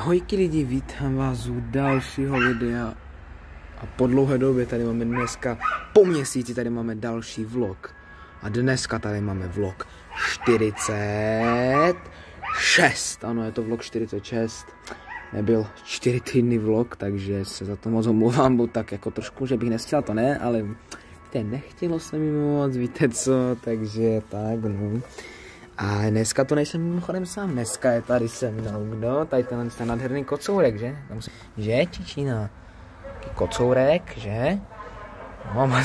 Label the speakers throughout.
Speaker 1: Ahojky lidi, vítám vás u dalšího videa. A po dlouhé době tady máme dneska, po měsíci tady máme další vlog. A dneska tady máme vlog 46, ano je to vlog 46, nebyl 4 týdny vlog, takže se za to moc omlouvám, bo tak jako trošku, že bych nechtěl, to ne, ale víte, nechtělo se mi moc, víte co, takže tak no. A dneska to nejsem mimochodem sám, dneska je tady se mnou, kdo? Tady ten, ten nádherný kocourek, že? Že, Čičina? Kocourek, že? No, má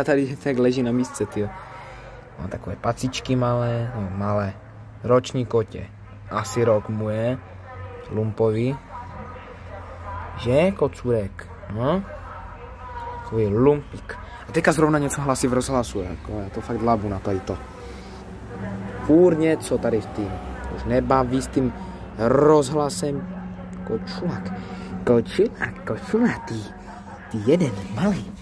Speaker 1: a tady tak leží na místce, ty. Má takové pacičky malé, no, malé. Roční kotě. Asi rok mu je. Lumpový. Že, kocurek? No. Takový lumpík. A teďka zrovna něco hlasí v rozhlasu, jako já to fakt labu na tady to fůr něco tady s tím. Už nebaví s tím rozhlasem. Kočulak, kočulak, kočulatý. Ty jeden malý.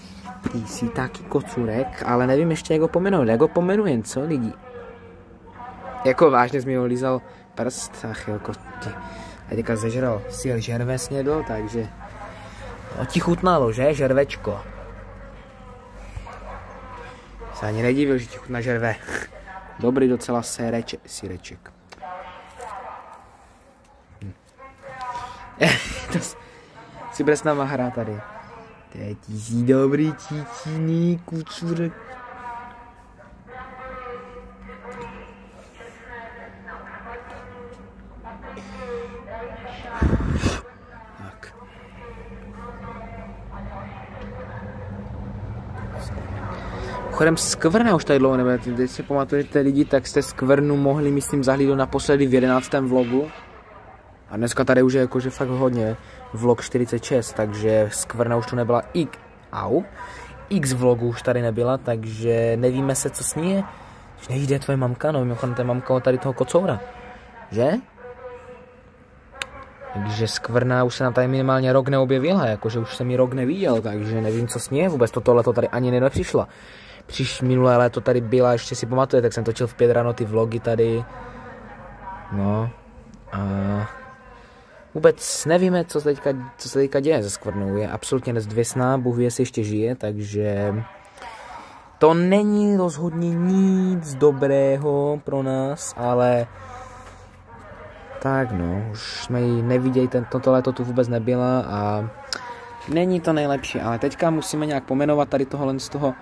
Speaker 1: Ty jsi taky kocurek, ale nevím ještě, jak ho pomenout. Jak ho pomenujem, co lidi? Jako vážně jsi mi ho lízal prst, ach jo, ty. A teďka zežral si žerve snědl, takže no ti chutnalo, že, žervečko? Se ani nedivil, že ti chutná žerve. Dobrý docela séreček, síreček. Hm. to si bude s náma hrát tady. Teď jsi dobrý číčíný kucurek. Chodem skvrna už tady dlouho nebude, když si pamatujete lidi, tak jste skvrnu mohli, myslím, zahlídnout naposledy v 11. vlogu. A dneska tady už je jakože fakt hodně, vlog 46, takže skvrna už tu nebyla i, au, x vlogů už tady nebyla, takže nevíme se, co s ní je. Nejde tvoje mamka, no mimochodem to je mamka tady toho kocoura, že? Takže skvrna už se nám tady minimálně rok neobjevila, jakože už jsem ji rok neviděl, takže nevím, co s ní je, vůbec toto leto tady ani nepřišla. Příš minulé léto tady byla, ještě si pamatuje, tak jsem točil v pět ráno ty vlogy tady. No. A vůbec nevíme, co se teďka, co se teďka děje se Skvrnou. Je absolutně nezdvěsná, Bůh ví, jestli ještě žije, takže to není rozhodně nic dobrého pro nás, ale tak no, už jsme ji neviděli, toto léto tu vůbec nebyla a není to nejlepší, ale teďka musíme nějak pomenovat tady tohle z toho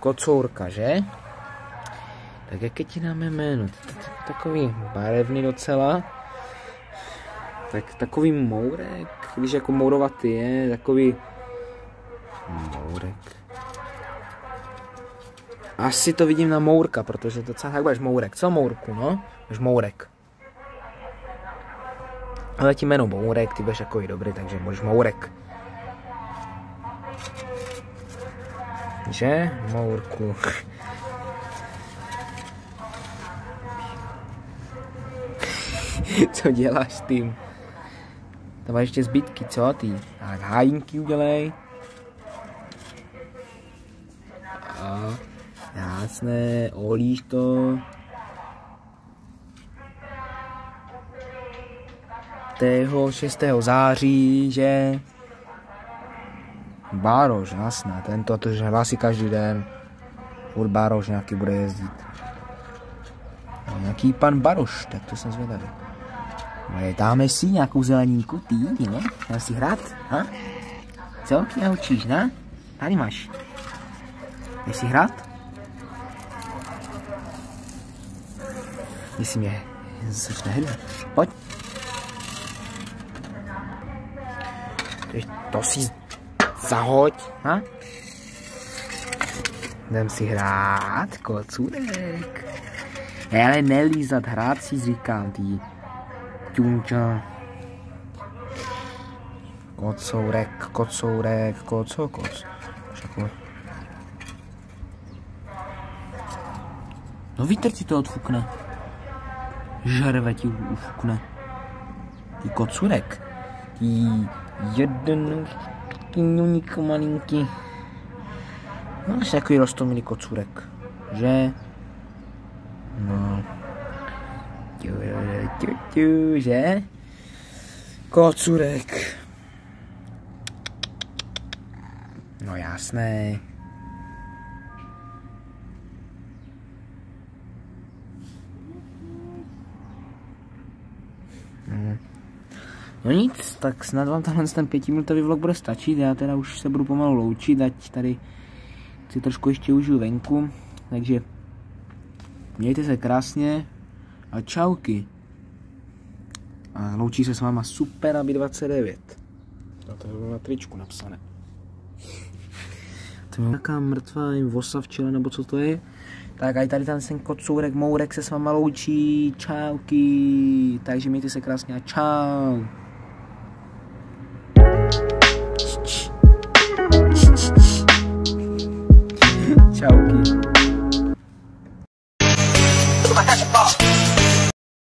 Speaker 1: kocourka, že? Tak jaké ti dáme jméno? Takový barevný docela. Tak takový mourek, když jako mourovatý je, takový mourek. Asi to vidím na mourka, protože to docela tak budeš mourek. Co mourku, no? Budeš mourek. Ale ti jméno mourek, ty budeš jako i dobrý, takže budeš mourek. Že? Mourku. co děláš tím? To máš ještě zbytky, co ty? Tak hájinky udělej. A, jasné, olíš to. Tého 6. září, že? Bároš, jasné, tento to, že hlásí každý den. Furt Bároš nějaký bude jezdit. A nějaký pan Baroš, tak to jsem zvědavý. Ale dáme si nějakou zeleninku, ty, ne? Jdeme si hrát, ha? Co? Ty naučíš, ne? Tady máš. Jdeš si hrát? Myslím, je začne hned. Pojď. To si zahoď, ha? Jdem si hrát, kocůrek. Ale nelízat, hrát si říkám, ty ťunča. Kocourek, kocourek, koco, koc. No vítr ti to odfukne. Žarve ti ufukne. Ty kocurek. Ty jeden ňuňk malinký. Máš takový rostomilý kocurek, že? No. Ťu, ťu, ťu, že? Kocurek. No jasné. No. No nic, tak snad vám tenhle ten pětiminutový vlog bude stačit, já teda už se budu pomalu loučit, ať tady si trošku ještě užiju venku, takže mějte se krásně a čauky. A loučí se s váma Super Aby 29. A to je na tričku napsané. To je nějaká mrtvá jim vosa v čele, nebo co to je. Tak a tady ten kocourek, mourek se s váma loučí. Čauky. Takže mějte se krásně a čau.